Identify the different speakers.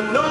Speaker 1: I know